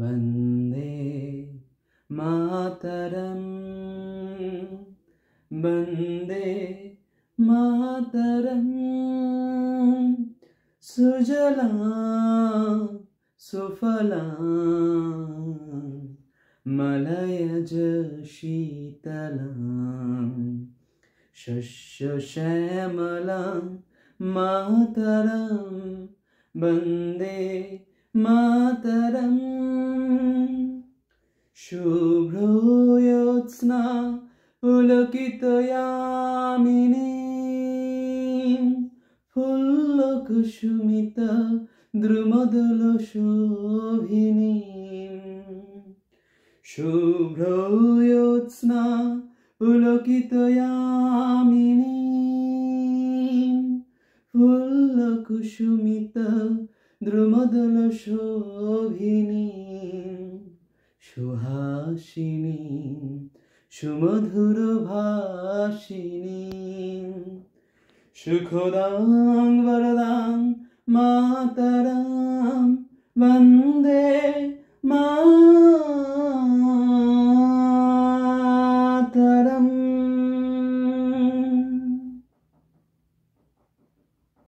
वंदे मातरम् वंदे मातरम् सुजला सुफला शीतला शस्यश्यामला मातरं वन्दे मातरम् शुभ्रोयोत्स्ना पुलकितयामिनी फुल्लकुसुमित শুভ্র জ্যোৎস্না পুলকিত যামিনী ফুল্ল কুসুমিত দ্রুমদল শোভিনী সুহাসিনী সুমধুর ভাসিনী সুখদাং বরদাং মাতারাম বন্দে கரம்